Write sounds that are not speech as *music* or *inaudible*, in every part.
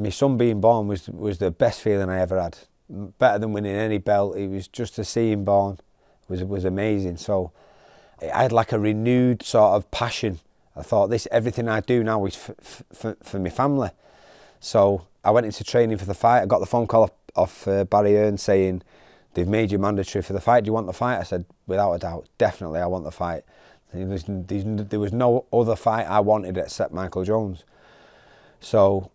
my son being born was was the best feeling I ever had. Better than winning any belt. It was just to see him born was was amazing. So I had like a renewed sort of passion. I thought this everything I do now is for, for, my family. So I went into training for the fight. I got the phone call off, off uh, Barry Hearn saying they've made you mandatory for the fight. Do you want the fight? I said without a doubt, definitely I want the fight. There was, there was no other fight I wanted except Michael Jones. So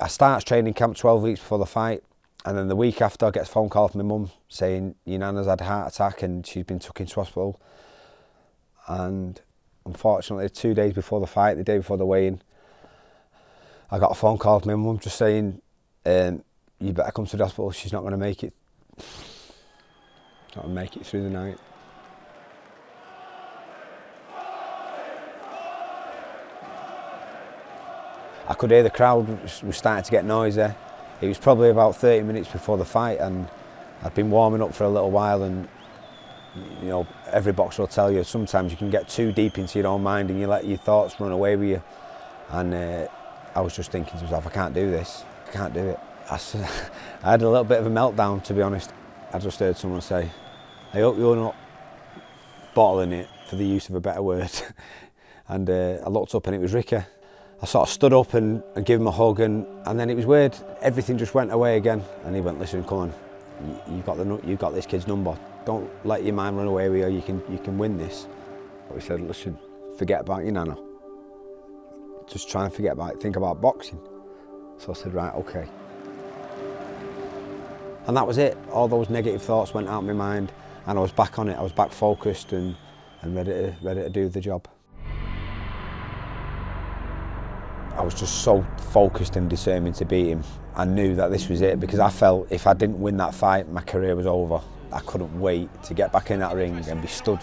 I starts training camp 12 weeks before the fight. And then the week after, I get a phone call from my mum saying, your nana's had a heart attack and she's been took into hospital. And unfortunately, two days before the fight, the day before the weigh-in, I got a phone call from my mum just saying, um, you better come to the hospital, she's not going to make it. *sighs* Not going to make it through the night. I could hear the crowd was starting to get noisy. It was probably about 30 minutes before the fight and I'd been warming up for a little while and you know, every boxer will tell you sometimes you can get too deep into your own mind and you let your thoughts run away with you. And uh, I was just thinking to myself, I can't do this, I can't do it. I, *laughs* I had a little bit of a meltdown, to be honest. I just heard someone say, I hope you're not bottling it, for the use of a better word. *laughs* and uh, I looked up and it was Ricky. I sort of stood up and, and gave him a hug and, and then it was weird. Everything just went away again. And he went, listen, come on, you, you've, got the, you've got this kid's number. Don't let your mind run away with you, you can, you can win this. But he said, listen, forget about your nana. Just try and forget about it, think about boxing. So I said, right, okay. And that was it. All those negative thoughts went out of my mind and I was back on it. I was back focused and, and ready, to, ready to do the job. I was just so focused and determined to beat him. I knew that this was it because I felt if I didn't win that fight, my career was over. I couldn't wait to get back in that ring and be stood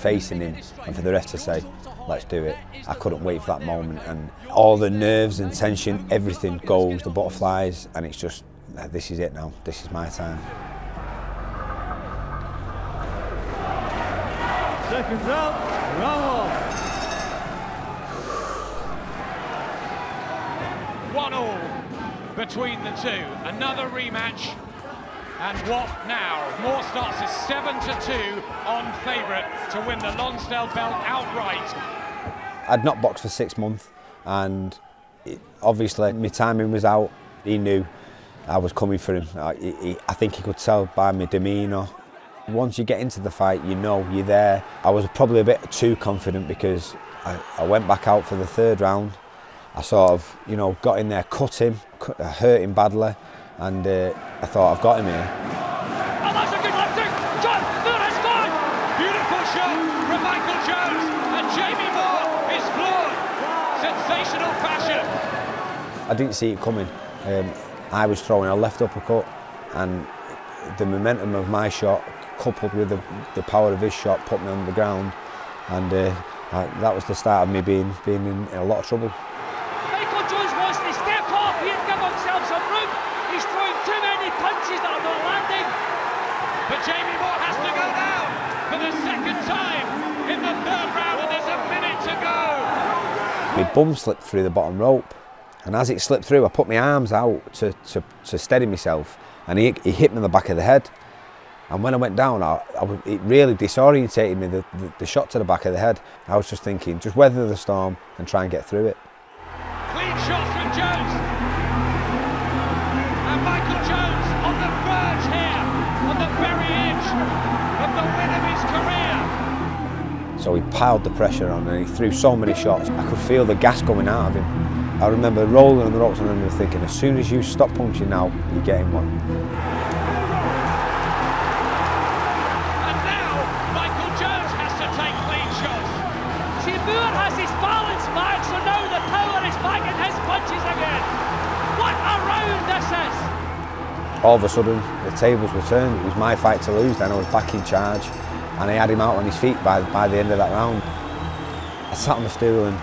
facing him and for the rest to say, let's do it. I couldn't wait for that moment and all the nerves and tension, everything goes, the butterflies, and it's just, this is it now, this is my time. Seconds out, Ramos. one all between the two. Another rematch. And what now? Moore starts as 7 to 2 on favourite to win the Lonsdale belt outright. I'd not boxed for six months and it, obviously my timing was out. He knew I was coming for him. I, he, I think he could tell by my demeanour. Once you get into the fight, you know you're there. I was probably a bit too confident because I, I went back out for the third round I sort of, you know, got in there, cut him, cut, uh, hurt him badly, and uh, I thought, I've got him here. Oh, that's a good! John, Moore has! Beautiful shot from Michael Jones, and Jamie Moore is floored. Sensational fashion. I didn't see it coming. Um, I was throwing a left uppercut, and the momentum of my shot, coupled with the, the power of his shot, put me on the ground, and uh, I, that was the start of me being, being in, in a lot of trouble. Jamie Moore has to go down for the second time in the third round and there's a minute to go. My bum slipped through the bottom rope and as it slipped through I put my arms out to, to, to steady myself and he, he hit me in the back of the head. And when I went down, I, I, it really disorientated me, the, the, the shot to the back of the head. I was just thinking, just weather the storm and try and get through it. So he piled the pressure on and he threw so many shots. I could feel the gas coming out of him. I remember rolling on the ropes and I remember thinking, as soon as you stop punching now, you're getting one. And now Michael Jones has to take clean shots. Has his balance back, so now the power is back in his punches again. What a round this is! all of a sudden the tables were turned. It was my fight to lose. Then I was back in charge, and I had him out on his feet by by the end of that round. I sat on the stool and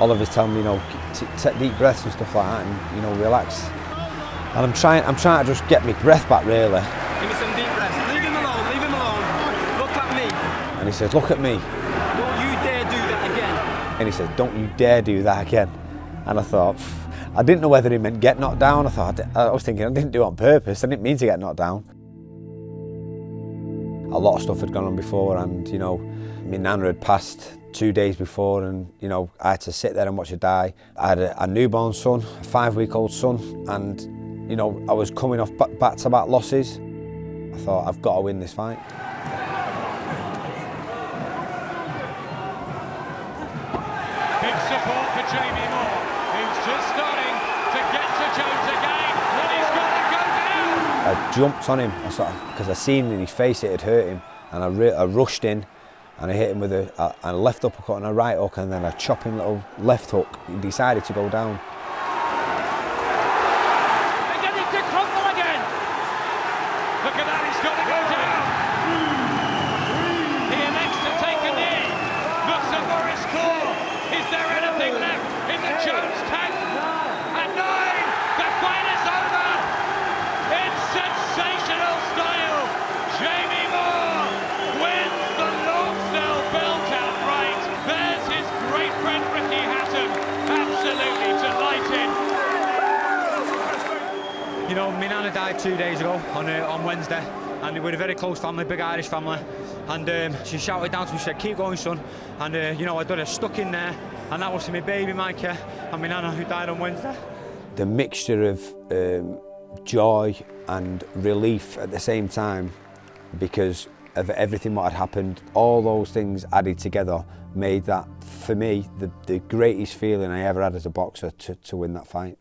Oliver's telling me, you know, take deep breaths and stuff like that, and you know, relax. And I'm trying, I'm trying to just get my breath back, really. Give me some deep breaths. Leave him alone. Leave him alone. Look at me. And he says, look at me. Don't you dare do that again. And he says, don't you dare do that again. And I thought, I didn't know whether he meant get knocked down. I thought I was thinking I didn't do it on purpose. I didn't mean to get knocked down. A lot of stuff had gone on before, and you know, my nana had passed two days before, and you know, I had to sit there and watch her die. I had a, a newborn son, a five-week-old son, and you know, I was coming off back-to-back -back losses. I thought I've got to win this fight. Jamie Moore, who's just starting to get to Jones again, and he's got to go down. I jumped on him because I, I seen in his face it had hurt him, and I, I rushed in and I hit him with a, a, a left uppercut and a right hook, and then a chopping little left hook. He decided to go down. Two days ago on uh, on Wednesday, and we're a very close family, big Irish family. And um, she shouted down to me, she said, "Keep going, son." And uh, you know, I done it stuck in there, and that was to my baby Micah and my nana who died on Wednesday. The mixture of um, joy and relief at the same time, because of everything what had happened, all those things added together made that, for me, the, the greatest feeling I ever had as a boxer to, to win that fight.